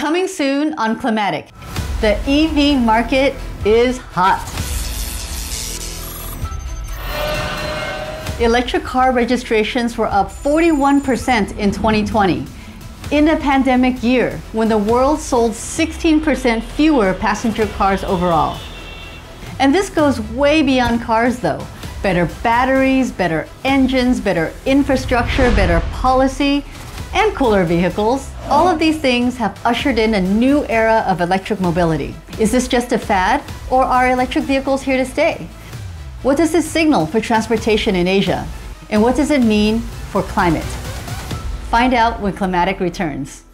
Coming soon on Climatic, the EV market is hot. Electric car registrations were up 41% in 2020, in a pandemic year when the world sold 16% fewer passenger cars overall. And this goes way beyond cars though. Better batteries, better engines, better infrastructure, better policy, and cooler vehicles. All of these things have ushered in a new era of electric mobility. Is this just a fad, or are electric vehicles here to stay? What does this signal for transportation in Asia? And what does it mean for climate? Find out when Climatic returns.